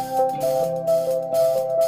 Música